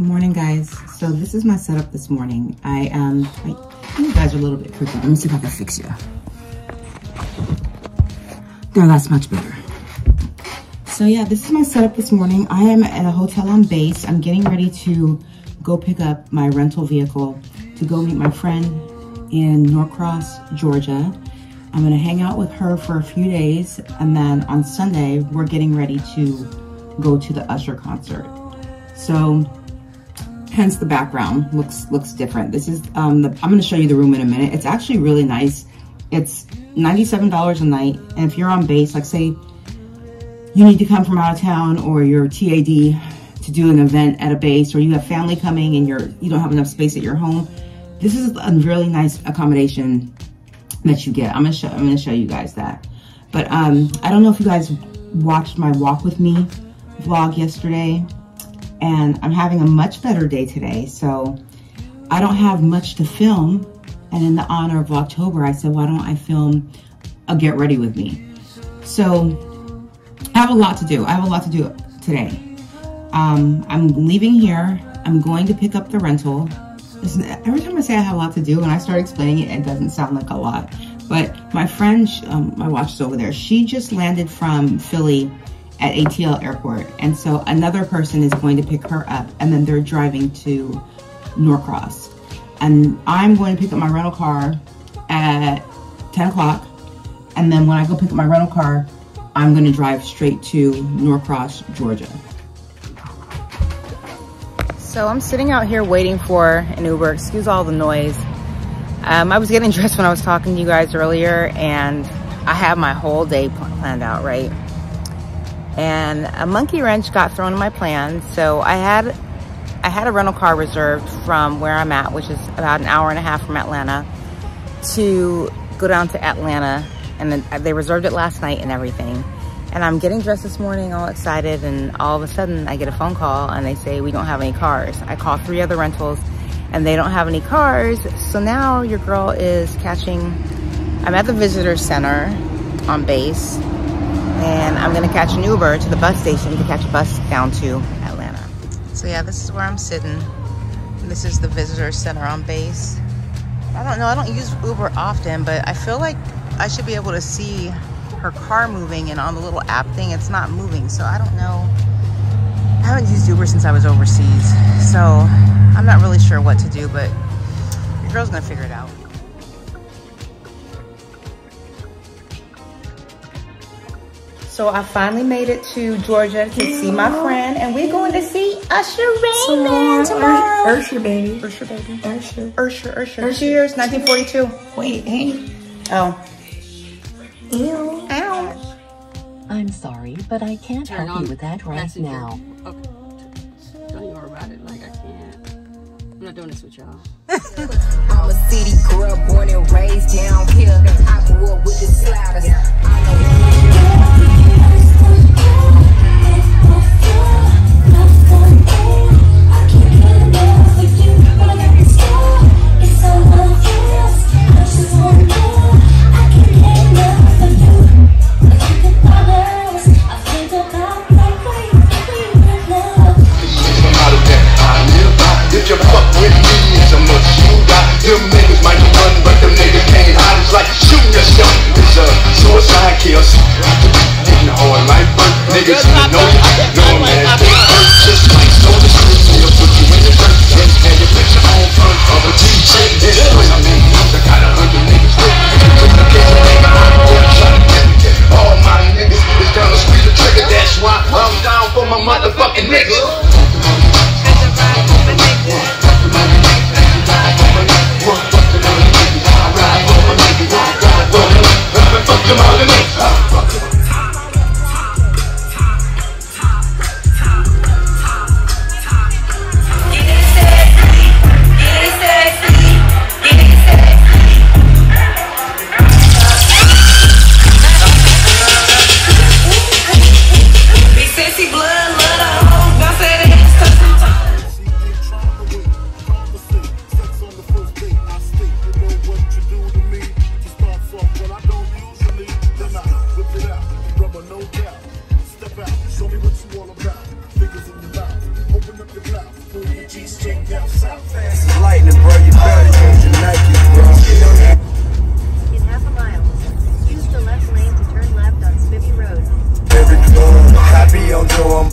Good morning, guys. So this is my setup this morning. I um, I, you guys are a little bit crooked. Let me see if I can fix you. There, that's much better. So yeah, this is my setup this morning. I am at a hotel on base. I'm getting ready to go pick up my rental vehicle to go meet my friend in Norcross, Georgia. I'm gonna hang out with her for a few days and then on Sunday, we're getting ready to go to the Usher concert. So hence the background looks looks different. This is, um, the, I'm gonna show you the room in a minute. It's actually really nice. It's $97 a night. And if you're on base, like say you need to come from out of town or you're TAD to do an event at a base or you have family coming and you're, you don't have enough space at your home, this is a really nice accommodation that you get. I'm gonna show, I'm gonna show you guys that. But um, I don't know if you guys watched my walk with me vlog yesterday and I'm having a much better day today. So I don't have much to film. And in the honor of October, I said, why don't I film a get ready with me? So I have a lot to do. I have a lot to do today. Um, I'm leaving here. I'm going to pick up the rental. Listen, every time I say I have a lot to do, when I start explaining it, it doesn't sound like a lot. But my friend, um, my watch is over there, she just landed from Philly at ATL Airport. And so another person is going to pick her up and then they're driving to Norcross. And I'm going to pick up my rental car at 10 o'clock. And then when I go pick up my rental car, I'm going to drive straight to Norcross, Georgia. So I'm sitting out here waiting for an Uber. Excuse all the noise. Um, I was getting dressed when I was talking to you guys earlier and I have my whole day planned out, right? And a monkey wrench got thrown in my plans. So I had I had a rental car reserved from where I'm at, which is about an hour and a half from Atlanta, to go down to Atlanta. And then uh, they reserved it last night and everything. And I'm getting dressed this morning, all excited, and all of a sudden I get a phone call and they say, we don't have any cars. I call three other rentals and they don't have any cars. So now your girl is catching, I'm at the visitor center on base and I'm gonna catch an Uber to the bus station to catch a bus down to Atlanta. So yeah, this is where I'm sitting. This is the visitor center on base. I don't know, I don't use Uber often, but I feel like I should be able to see her car moving and on the little app thing, it's not moving. So I don't know. I haven't used Uber since I was overseas. So I'm not really sure what to do, but your girl's gonna figure it out. So I finally made it to Georgia to see my friend, and we're going to see Usher Raymond tomorrow. Usher, baby. Usher, baby. Usher. Usher, Usher. Usher. Cheers, 1942. Wait, hey. Oh. Ew. Ow. I'm sorry, but I can't Turn help you with that right messenger. now. Okay. Don't even worry about it. Like, I can't. I'm not doing this with y'all. I'm a city girl, born and raised down here. I grew up with the sliders. Them niggas might run, but them niggas can't hide. It's like shooting yourself. It's a suicide kill. This is life.